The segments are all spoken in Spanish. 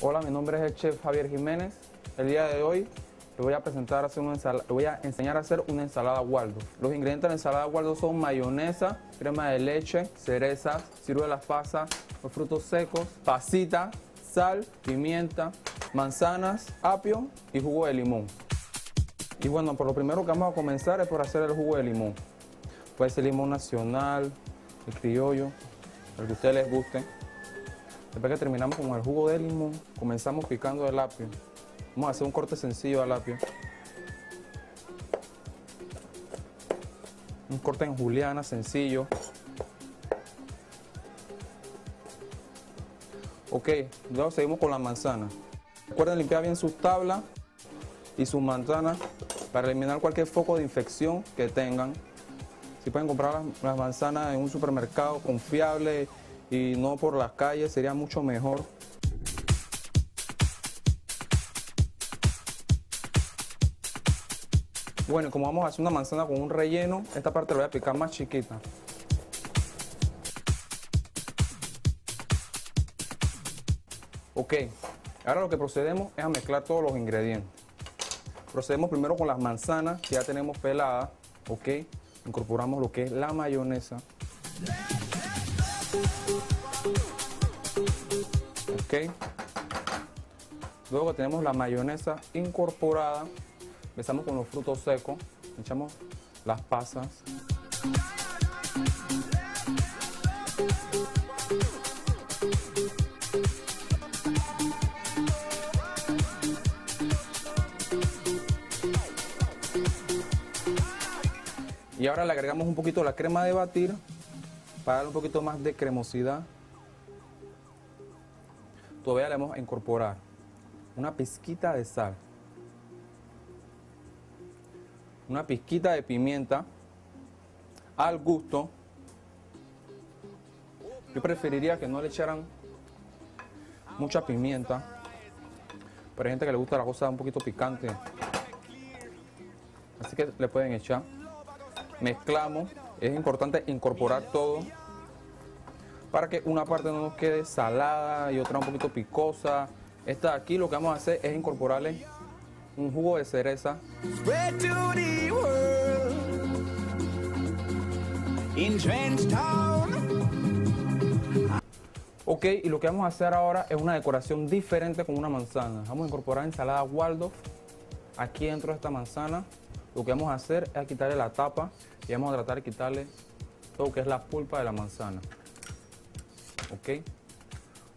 Hola, mi nombre es el chef Javier Jiménez. El día de hoy le voy a presentar hacer una ensala- le voy a enseñar a hacer una ensalada Waldo. Los ingredientes de la ensalada Waldo son mayonesa, crema de leche, cerezas, ciruelas pasas, los frutos secos, pasita, sal, pimienta, manzanas, apio y jugo de limón. Y bueno, por lo primero que vamos a comenzar es por hacer el jugo de limón. Puede ser limón nacional, el criollo, el que ustedes les guste. Después que terminamos con el jugo de limón, comenzamos picando el apio. Vamos a hacer un corte sencillo al apio. Un corte en juliana sencillo. Ok, luego seguimos con la manzana. Recuerden limpiar bien sus tablas y sus manzanas para eliminar cualquier foco de infección que tengan. Si pueden comprar las, manzanas en un supermercado confiable y no por las calles, sería mucho mejor. Bueno, como vamos a hacer una manzana con un relleno, esta parte la voy a picar más chiquita. Ok, ahora lo que procedemos es a mezclar todos los ingredientes. Procedemos primero con las manzanas que ya tenemos peladas, ok. Incorporamos lo que es la mayonesa. Ok. Luego tenemos la mayonesa incorporada, empezamos con los frutos secos, echamos las pasas. Y ahora le agregamos un poquito la crema de batir para darle un poquito más de cremosidad. Todavía le vamos a incorporar una pizquita de sal, una pizquita de pimienta al gusto. Yo preferiría que no le echaran mucha pimienta, pero hay gente que le gusta la cosa un poquito picante, así que le pueden echar mezclamos. Es importante incorporar todo para que una parte no nos quede salada y otra un poquito picosa. Esta de aquí lo que vamos a hacer es incorporarle un jugo de cereza. Ok, y lo que vamos a hacer ahora es una decoración diferente con una manzana. Vamos a incorporar ensalada Waldorf aquí dentro de esta manzana. Lo que vamos a hacer es quitarle la tapa y vamos a tratar de quitarle todo lo que es la pulpa de la manzana. Ok,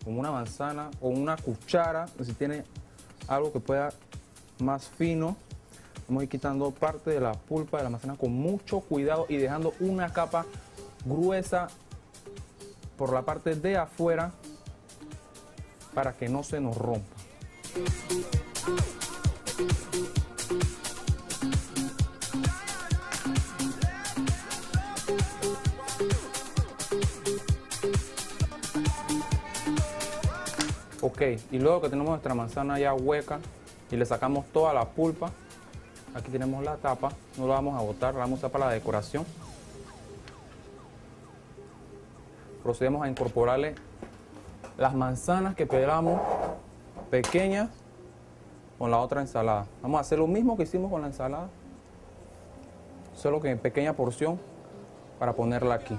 con una manzana o una cuchara, si tiene algo que pueda más fino, vamos a ir quitando parte de la pulpa de la manzana con mucho cuidado y dejando una capa gruesa por la parte de afuera para que no se nos rompa. Ok, y luego que tenemos nuestra manzana ya hueca y le sacamos toda la pulpa, aquí tenemos la tapa, no la vamos a botar, la vamos a usar para la decoración. procedemos a incorporarle las manzanas que pelamos pequeñas con la otra ensalada. Vamos a hacer lo mismo que hicimos con la ensalada, solo que en pequeña porción para ponerla aquí.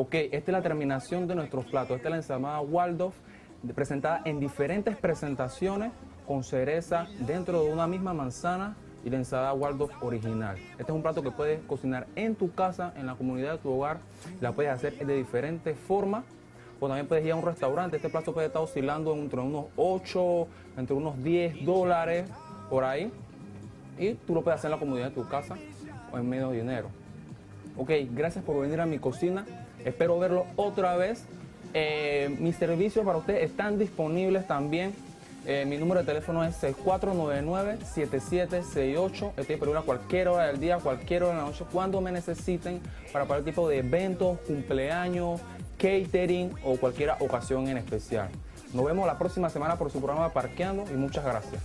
Ok, esta es la terminación de nuestros platos. Esta es la ensalada Waldorf, de- presentada en diferentes presentaciones con cereza dentro de una misma manzana y la ensalada Waldorf original. Este es un plato que puedes cocinar en tu casa, en la comunidad de tu hogar. La puedes hacer de diferentes formas. O también puedes ir a un restaurante. Este plato puede estar oscilando entre unos 8, entre unos 10 dólares por ahí. Y tú lo puedes hacer en la comunidad de tu casa o en menos dinero. Ok, gracias por venir a mi cocina. Espero verlo otra vez. Eh, mis servicios para ustedes están disponibles también. Eh, mi número de teléfono es 6499-7768. Estoy disponible a cualquier hora del día, cualquier hora de la noche, cuando me necesiten para cualquier tipo de eventos, cumpleaños, catering o cualquier ocasión en especial. Nos vemos la próxima semana por su programa Parqueando y muchas gracias.